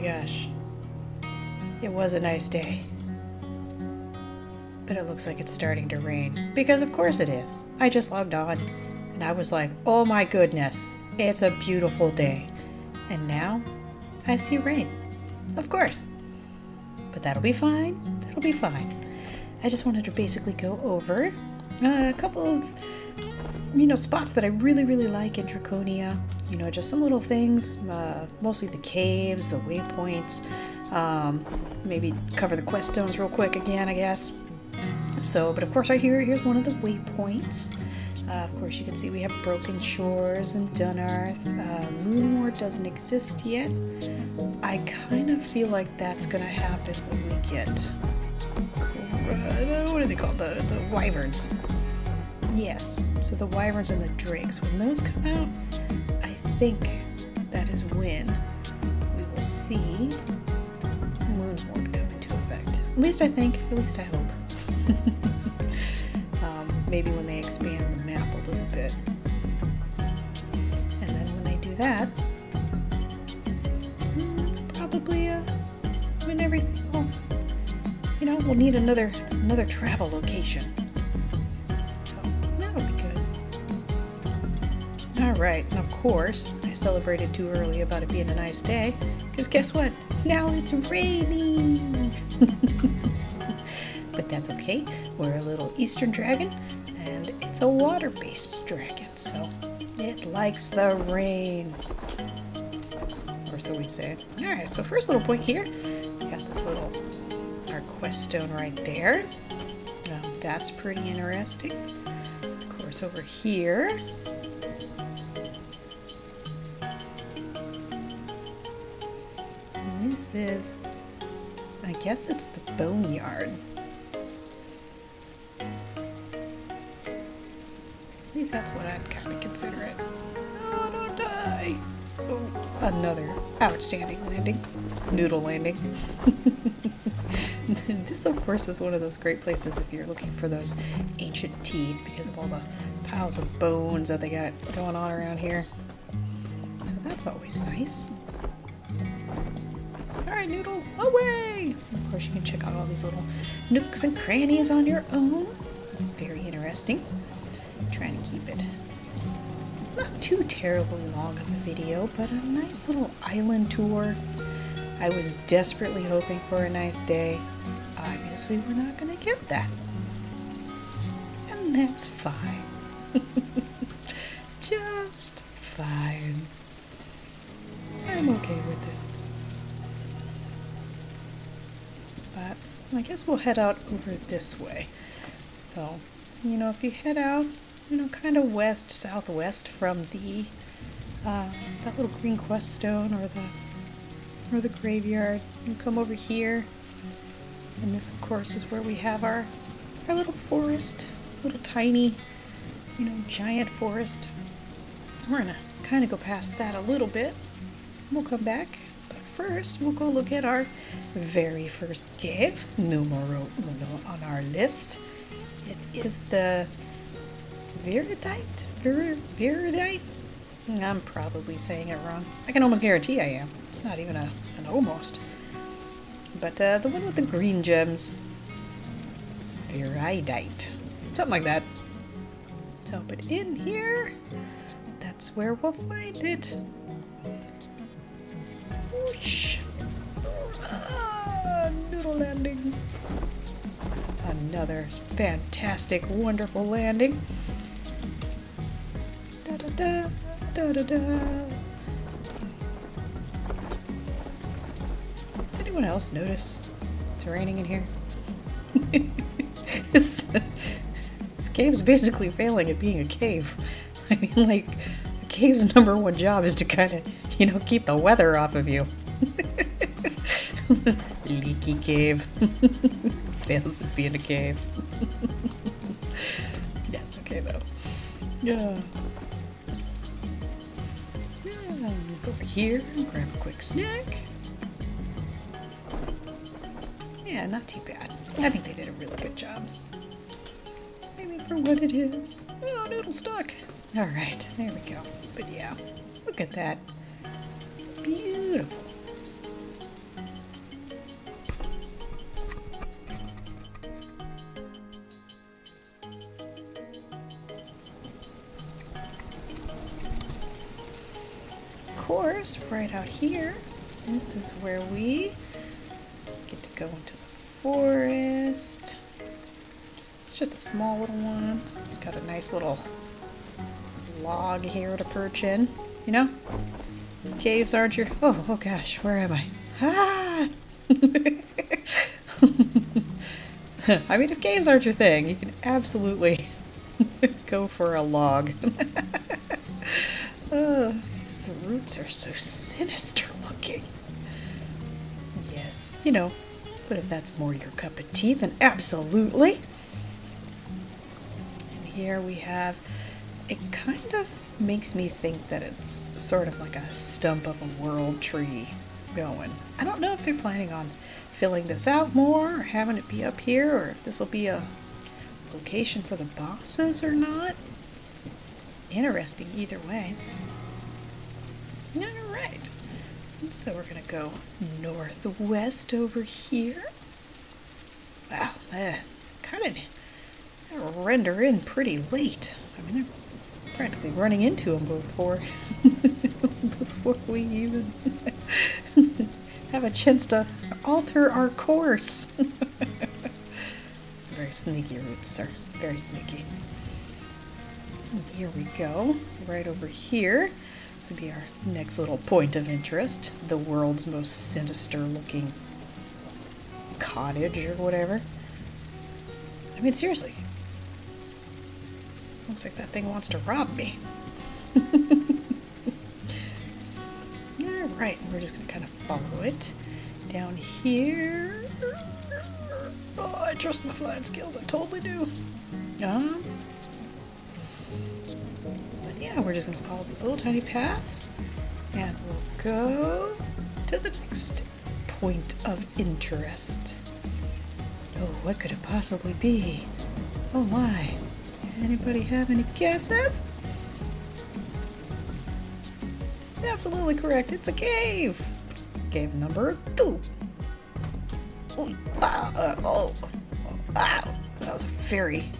my gosh. It was a nice day. But it looks like it's starting to rain. Because of course it is. I just logged on and I was like, oh my goodness, it's a beautiful day. And now I see rain. Of course. But that'll be fine. That'll be fine. I just wanted to basically go over a couple of you know spots that I really really like in Draconia. You know, just some little things, uh, mostly the caves, the waypoints. Um, maybe cover the quest stones real quick again, I guess. So, but of course, right here, here's one of the waypoints. Uh, of course, you can see we have Broken Shores and Dunarth. Uh, Moonward doesn't exist yet. I kind of feel like that's going to happen when we get. Uh, what are they called? The, the Wyverns. Yes, so the Wyverns and the Drakes. When those come out, I think that is when we will see Moonward come into effect. At least I think, at least I hope. um, maybe when they expand the map a little bit. And then when they do that, it's probably uh, when everything we'll need another another travel location. Oh, so that'll be good. All right, and of course, I celebrated too early about it being a nice day, because guess what? Now it's raining. but that's okay. We're a little Eastern dragon, and it's a water based dragon, so it likes the rain. Or so we say. Alright, so first little point here, we got this little, our quest stone right there. Um, that's pretty interesting. Of course, over here, this is, I guess it's the boneyard. At least that's what I'd kind of consider it. Oh, don't die! Oh, another outstanding landing. Noodle landing. this, of course, is one of those great places if you're looking for those ancient teeth because of all the piles of bones that they got going on around here. So that's always nice. Alright, Noodle, away! Of course, you can check out all these little nooks and crannies on your own. It's very interesting. I'm trying to keep it not too terribly long of a video, but a nice little island tour. I was desperately hoping for a nice day. Obviously, we're not going to get that. And that's fine. Just fine. I'm okay with this. But I guess we'll head out over this way. So, you know, if you head out, you know, kind of west, southwest from the uh, that little green quest stone or the or the graveyard, you come over here, and this, of course, is where we have our our little forest, little tiny, you know, giant forest. We're gonna kind of go past that a little bit. We'll come back, but first we'll go look at our very first cave, numero uno on our list. It is the Viridite? Vir- Viridite? I'm probably saying it wrong. I can almost guarantee I am. It's not even a, an almost. But uh, the one with the green gems. Viridite. Something like that. So, but in here, that's where we'll find it. Whoosh. Ah, noodle landing. Another fantastic, wonderful landing. Da da da da da da. Anyone else notice it's raining in here? this, this cave's basically failing at being a cave. I mean, like, a cave's number one job is to kind of, you know, keep the weather off of you. Leaky cave. Fails at being a cave. That's okay though. Yeah. Yeah, go over here and grab a quick snack. Yeah, not too bad. I think they did a really good job. I mean, for what it is. Oh, noodle stuck. All right, there we go. But yeah, look at that. Beautiful. Of course, right out here, this is where we get to go into the forest. It's just a small little one. It's got a nice little log here to perch in, you know? Caves aren't your. Oh, oh gosh, where am I? Ah! I mean, if caves aren't your thing, you can absolutely go for a log. oh, these roots are so sinister you know, but if that's more your cup of tea, then absolutely. And here we have, it kind of makes me think that it's sort of like a stump of a world tree going. I don't know if they're planning on filling this out more or having it be up here or if this will be a location for the bosses or not. Interesting either way. Alright. So we're going to go northwest over here. Wow, that kind of render in pretty late. I mean, they're practically running into them before before we even have a chance to alter our course. very sneaky roots, sir. Very sneaky. And here we go, right over here. Will be our next little point of interest. The world's most sinister looking cottage or whatever. I mean, seriously. Looks like that thing wants to rob me. Alright, we're just going to kind of follow it down here. Oh, I trust my flying skills. I totally do. Um, yeah, we're just to follow this little tiny path. And we'll go to the next point of interest. Oh, what could it possibly be? Oh my. Anybody have any guesses? Absolutely correct. It's a cave. Cave number two. Ooh, ah, uh, oh, ah, that was a very,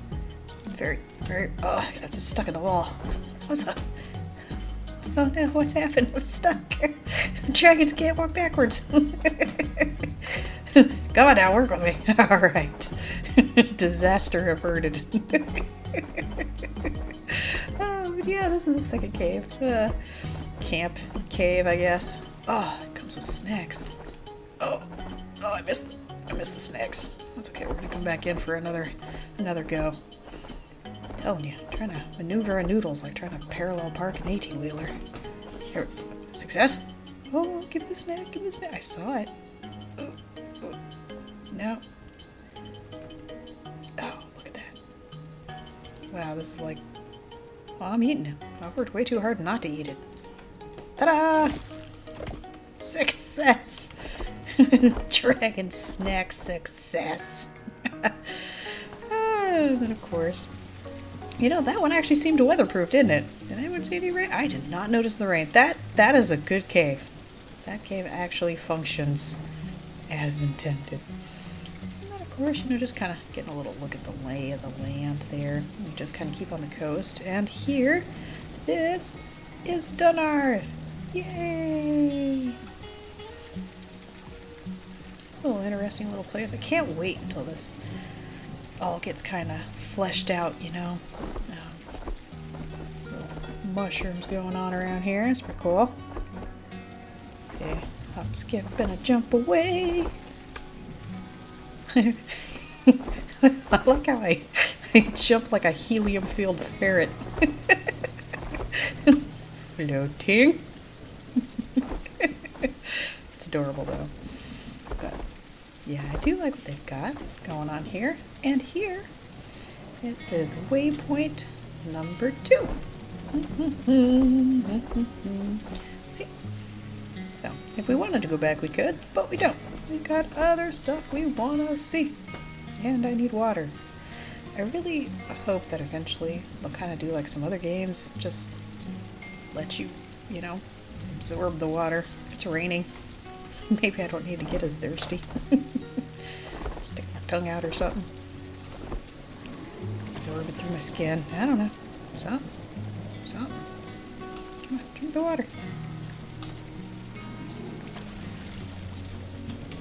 very, very. Oh, got just stuck in the wall. Was a. Oh no, what's happened? I'm stuck. Dragons can't walk backwards. Come on now, work with me. All right. Disaster averted. oh, yeah, this is the second cave. Uh, camp cave, I guess. Oh, it comes with snacks. Oh, oh, I missed, I missed the snacks. That's okay. We're gonna come back in for another, another go. Oh, Telling you, I'm trying to maneuver a noodles like trying to parallel park an 18 wheeler. Here, success. Oh, give me the snack, give me the snack. I saw it. Oh, oh. No. Oh, look at that. Wow, this is like. Well, I'm eating it. I worked way too hard not to eat it. Ta-da! Success! Dragon snack success. Ah, and then, of course, you know, that one actually seemed weatherproof, didn't it? Did anyone see any rain? I did not notice the rain. That That is a good cave. That cave actually functions as intended. And of course, you know, just kind of getting a little look at the lay of the land there. You just kind of keep on the coast. And here, this is Dunarth. Yay! Oh, interesting little place. I can't wait until this all gets kind of fleshed out, you know. Um, mushrooms going on around here. It's pretty cool. Let's see. Hop, skip, and a jump away. I like how I, I jump like a helium-filled ferret. Floating. it's adorable though. Yeah, I do like what they've got going on here. And here it says waypoint number two. See? So, if we wanted to go back, we could, but we don't. We got other stuff we want to see. And I need water. I really hope that eventually they'll kind of do like some other games, just let you, you know, absorb the water. It's raining. Maybe I don't need to get as thirsty. stick my tongue out or something. Absorb it through my skin. I don't know. Something. Something. Come on, drink the water.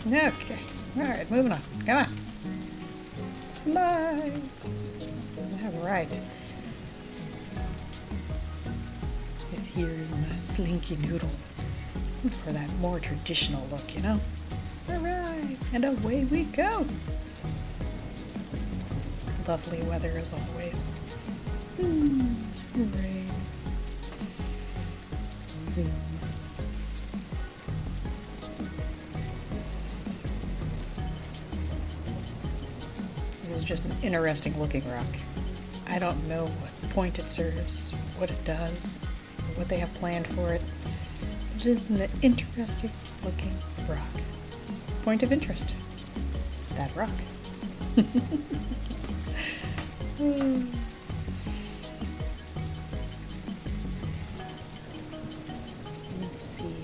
Okay. Alright, moving on. Come on. Fly. Alright. This here is my slinky noodle. For that more traditional look, you know? And away we go. Lovely weather as always. Hmm, Rain. Zoom. This is just an interesting looking rock. I don't know what point it serves, what it does, what they have planned for it. It is an interesting looking rock. Point of interest. That rock. Let's see.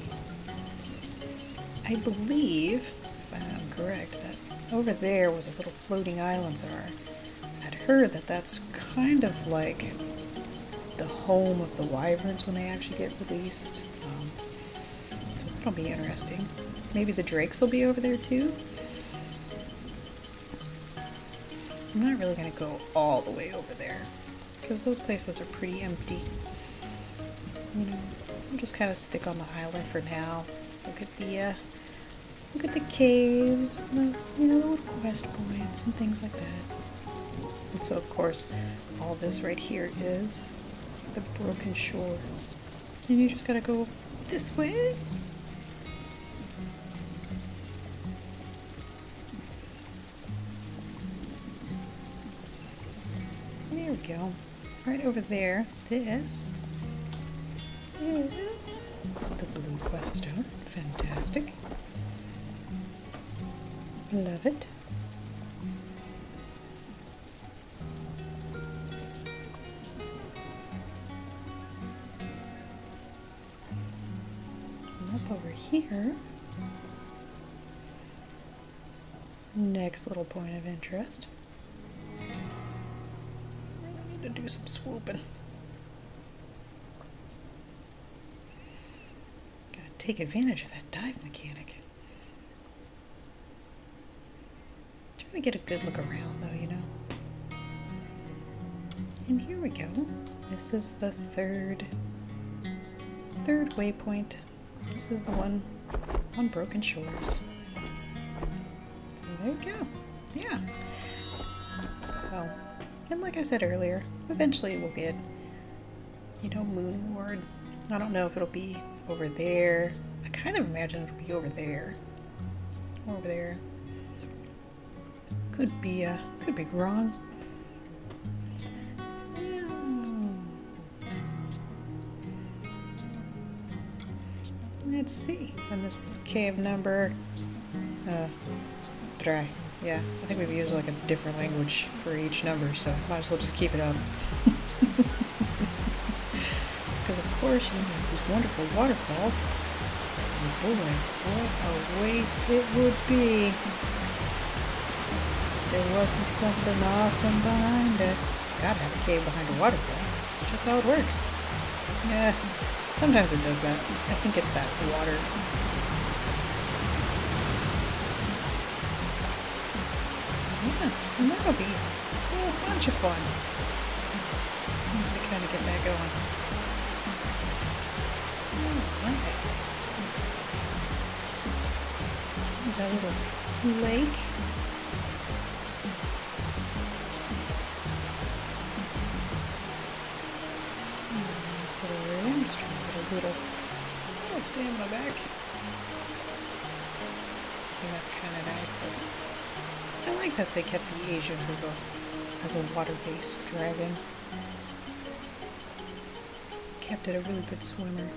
I believe, if I'm correct, that over there where those little floating islands are, I'd heard that that's kind of like the home of the wyverns when they actually get released. Um, so that'll be interesting. Maybe the drakes will be over there too. I'm not really going to go all the way over there because those places are pretty empty. You know, I'll just kind of stick on the island for now. Look at the uh, look at the caves, the, you know, little quest points and things like that. And so, of course, all this right here is the broken shores, and you just gotta go this way. Go. Right over there, this is the blue quest stone. Fantastic. Love it. Up over here. Next little point of interest. Some swooping. Gotta take advantage of that dive mechanic. Trying to get a good look around though, you know. And here we go. This is the third third waypoint. This is the one on Broken Shores. So there you go. Yeah. So, and like I said earlier, eventually we'll get, you know, Moonward. I don't know if it'll be over there. I kind of imagine it'll be over there. Over there. Could be, uh, could be wrong. Let's see. And this is cave number uh, three. Yeah, I think we've used like a different language for each number, so might as well just keep it up. Because of course, you know, these wonderful waterfalls. Oh boy, what a waste it would be. There wasn't something awesome behind it. Gotta have a cave behind a waterfall. It's Just how it works. Yeah, sometimes it does that. I think it's that water Yeah, and that'll be a whole bunch of fun. Once we kind of get that going. Oh, Alright. There's that little lake. Nice little room. Just trying to get a little, little stamina back. I think that's kind of nice. I like that they kept the Asians as a as a water-based dragon. Kept it a really good swimmer.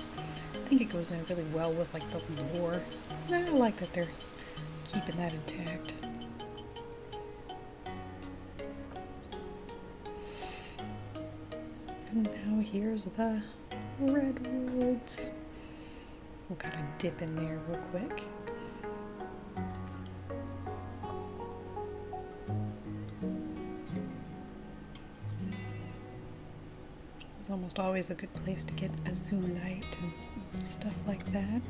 I think it goes in really well with like the lore. I like that they're keeping that intact. And now here's the redwoods. We'll kind of dip in there real quick. Always a good place to get azulite and stuff like that.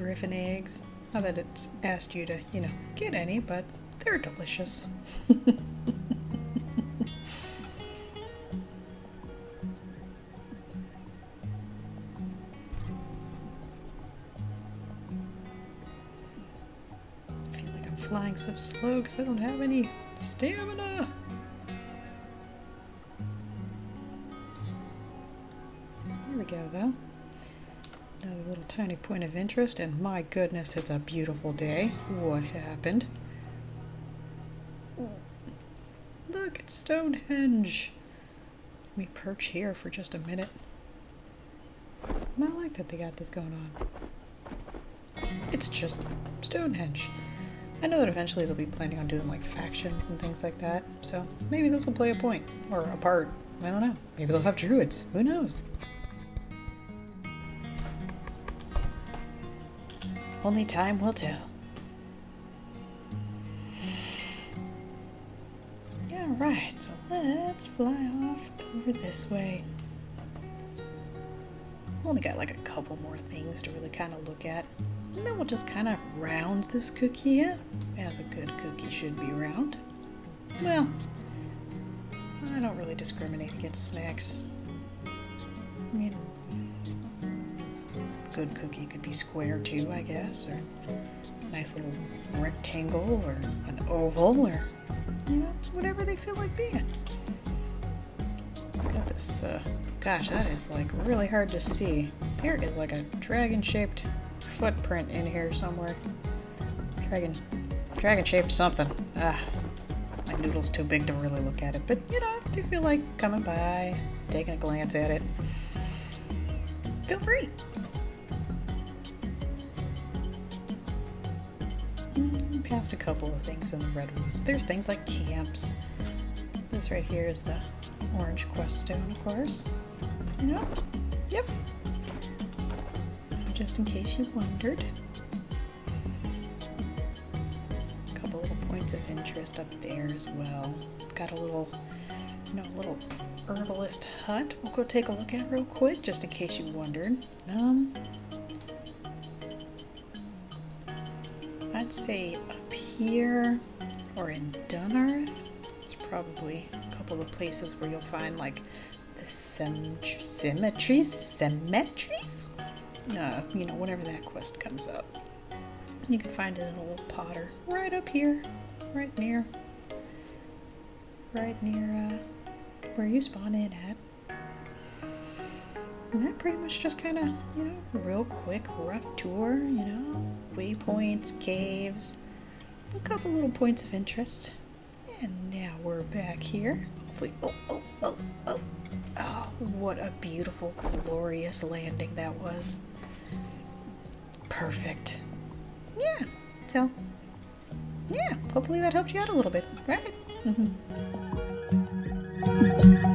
griffin eggs. Not that it's asked you to, you know, get any, but they're delicious. I feel like I'm flying so slow because I don't have any stamina. Point of interest, and my goodness, it's a beautiful day. What happened? Look, it's Stonehenge. Let me perch here for just a minute. I like that they got this going on. It's just Stonehenge. I know that eventually they'll be planning on doing like factions and things like that, so maybe this will play a point or a part. I don't know. Maybe they'll have druids. Who knows? Only time will tell. Alright, so let's fly off over this way. Only got like a couple more things to really kind of look at. And then we'll just kind of round this cookie out, as a good cookie should be round. Well, I don't really discriminate against snacks. I mean, good cookie could be square too, I guess, or a nice little rectangle, or an oval, or you know, whatever they feel like being. Got this, uh, gosh, that is like really hard to see. There is like a dragon shaped footprint in here somewhere. Dragon, dragon shaped something. Ah, my noodle's too big to really look at it, but you know, if you feel like coming by, taking a glance at it, feel free. Past a couple of things in the redwoods. There's things like camps. This right here is the orange quest stone, of course. You know? Yep. Just in case you wondered. A couple little points of interest up there as well. Got a little, you know, a little herbalist hut. We'll go take a look at real quick, just in case you wondered. Um, I'd say here or in Dunarth, it's probably a couple of places where you'll find like the symmetries, symmetries? Uh, you know, whenever that quest comes up. You can find it in a little potter right up here, right near, right near uh, where you spawn in at. And that pretty much just kind of, you know, real quick, rough tour, you know, waypoints, caves, a couple little points of interest. And now we're back here. Hopefully, oh, oh, oh, oh, oh, what a beautiful, glorious landing that was. Perfect. Yeah, so, yeah, hopefully that helped you out a little bit, right? Mm -hmm.